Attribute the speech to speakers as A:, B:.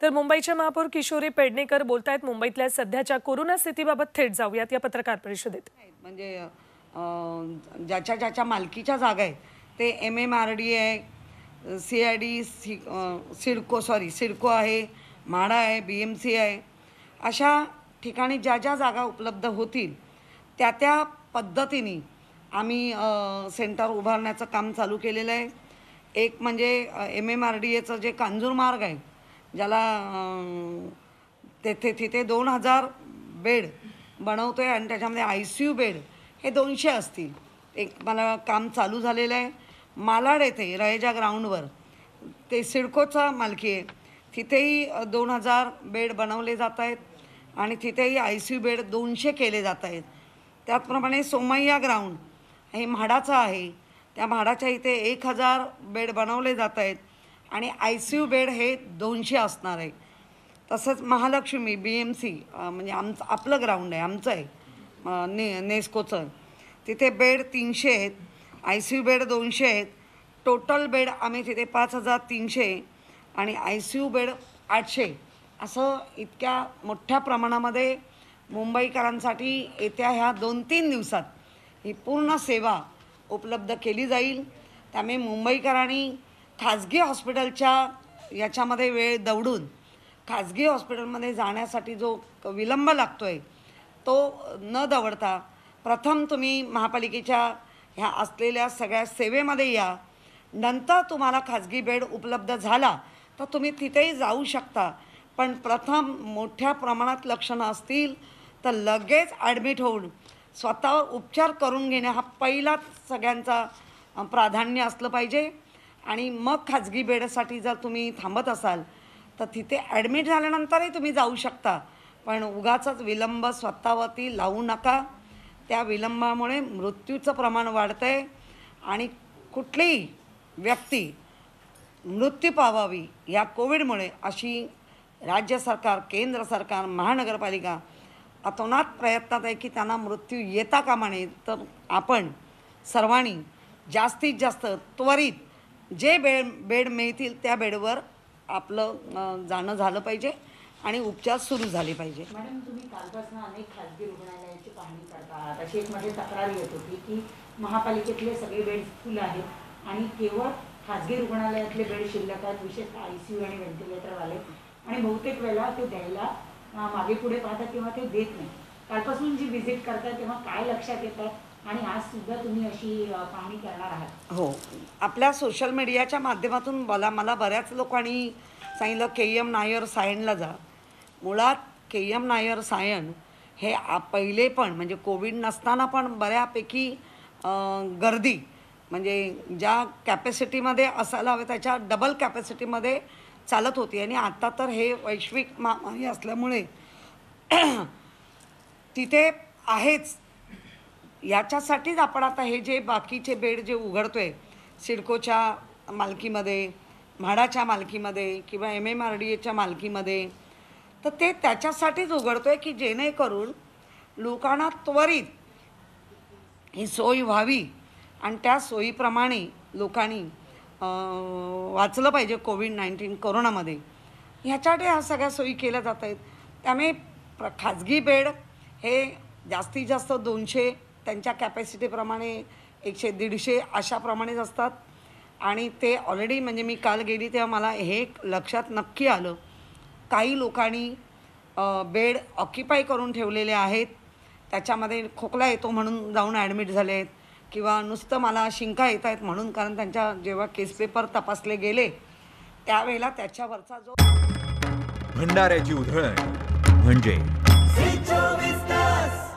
A: तर मुंबईच्या महापौर किशोरी पेडणेकर बोलतायत मुंबईतल्या सध्याच्या कोरोना स्थितीबाबत थेट जाऊयात या पत्रकार परिषदेत
B: आहेत. म्हणजे ज्याच्या ज्याच्या मालकीच्या जागा आहेत ते एम एम आर डी आहे C I D C CIDCO sorry CIDCO आहे म्हाडा आहे बी एम सी आहे अशा ठिकाणी ज्या ज्या जागा उपलब्ध होतील त्या त्या पद्धतीने आम्ही सेंटर उभारण्याचं काम चालू केलेलं आहे एक म्हणजे एम एम आर डी एचं जे कांजूर मार्ग आहे ज्याला तेथे तिथे दोन हजार बेड बनवतो आहे आणि त्याच्यामध्ये आय सी यू बेड हे दोनशे असतील. एक मला काम चालू झालेलं आहे. मालाड येथे रयेजा ग्राउंडवर. ते सिडकोचा मालकी आहे. तिथेही दोन हजार बेड बनवले जात आहेत आणि तिथेही आय सी यू बेड दोनशे केले जात आहेत. त्याचप्रमाणे सोमय्या ग्राउंड हे म्हाडाचं आहे. त्या म्हाडाच्या इथे एक हजार बेड बनवले जात आहेत. आणि आय सी यू बेड हे दोनशे असणार आहे. तसंच महालक्ष्मी बी एम सी म्हणजे आमचं आपलं ग्राउंड आहे आमचं आहे ने नेस्कोचं. तिथे बेड तीनशे आहेत आय सी यू बेड दोनशे आहेत टोटल बेड आम्ही तिथे पाच हजार तीनशे आणि आय सी यू बेड आठशे. असं इतक्या मोठ्या प्रमाणामध्ये मुंबईकरांसाठी येत्या ह्या दोन तीन दिवसात ही पूर्ण सेवा उपलब्ध केली जाईल. त्यामुळे मुंबईकरांनी खाजगी हॉस्पिटलच्या याच्यामध्ये वेळ दवडून खाजगी हॉस्पिटलमध्ये जाण्यासाठी जो विलंब लागतो आहे तो न दवडता प्रथम तुम्ही महापालिकेच्या ह्या असलेल्या सगळ्या सेवेमध्ये या. नंतर तुम्हाला खाजगी बेड उपलब्ध झाला तर तुम्ही तिथेही जाऊ शकता. पण प्रथम मोठ्या प्रमाणात लक्षणं असतील तर लगेच ॲडमिट होऊन स्वतःवर उपचार करून घेणे हा पहिलाच सगळ्यांचा प्राधान्य असलं पाहिजे. आणि मग खाजगी बेडसाठी जर तुम्ही थांबत असाल तर तिथे ॲडमिट झाल्यानंतरही तुम्ही जाऊ शकता. पण उगाचच विलंब स्वतःवरती लावू नका. त्या विलंबामुळे मृत्यूचं प्रमाण वाढतं आहे आणि कुठलीही व्यक्ती मृत्यू पावावी या कोविडमुळे अशी राज्य सरकार केंद्र सरकार महानगरपालिका अतोनात प्रयत्नात आहे की त्यांना मृत्यू येता कामा नये. तर आपण सर्वांनी जास्तीत जास्त त्वरित जे बेड बेड मिळतील त्या बेडवर आपलं जाणं झालं पाहिजे आणि उपचार सुरू झाले पाहिजे.
C: मॅडम तुम्ही कालपासून अनेक खाजगी रुग्णालयाची पाहणी करता आहात अशी एक माझी तक्रार येत होती की महापालिकेतले सगळे बेड फुल आहेत आणि केवळ खाजगी रुग्णालयातले बेड शिल्लक आहेत विशेषतः आय सी यू आणि व्हेंटिलेटरवाले. आणि बहुतेक वेळा ते द्यायला मागे पुढे पाहतात किंवा ते देत नाही कालपासून जी व्हिजिट करताय तेव्हा काय लक्षात येतात आणि आज सुद्धा तुम्ही अशी पाहणी करणार आहात?
B: हो. आपल्या सोशल मीडियाच्या माध्यमातून मला मला बऱ्याच लोकांनी सांगितलं के एम नायर सायनला जा. मुळात के एम नायर सायन हे आ पहिले पण म्हणजे कोविड नसताना पण बऱ्यापैकी गर्दी म्हणजे ज्या कॅपॅसिटीमध्ये असायला हवे त्याच्या डबल कॅपॅसिटीमध्ये चालत होती. आणि आता तर हे वैश्विक महामारी असल्यामुळे तिथे आहेच. याच्यासाठीच आपण आता हे जे बाकीचे बेड जे उघडतो आहे सिडकोच्या मालकीमध्ये म्हाडाच्या मालकीमध्ये किंवा एम एम आर डी एच्या मालकीमध्ये तर ते त्याच्यासाठीच उघडतोय की जेणेकरून लोकांना त्वरित ही सोय व्हावी आणि त्या सोयीप्रमाणे लोकांनी वाचलं पाहिजे कोविड नाईन्टीन कोरोनामध्ये. ह्याच्यासाठी ह्या सगळ्या सोयी केल्या जात आहेत. त्यामुळे प्र खाजगी बेड हे जास्तीत जास्त दोनशे त्यांच्या कॅपॅसिटीप्रमाणे एकशे दीडशे अशाप्रमाणेच असतात. आणि ते ऑलरेडी म्हणजे मी काल गेली तेव्हा मला हे एक लक्षात नक्की आलं. काही लोकांनी बेड ऑक्युपाय करून ठेवलेले आहेत. त्याच्यामध्ये खोकला येतो म्हणून जाऊन ॲडमिट झाले आहेत किंवा नुसतं मला शिंका येत आहेत म्हणून कारण त्यांच्या जेव्हा केस पेपर तपासले गेले त्यावेळेला त्याच्यावरचा जो
D: भंडाऱ्याची उधळण म्हणजे
E: Si chovistas.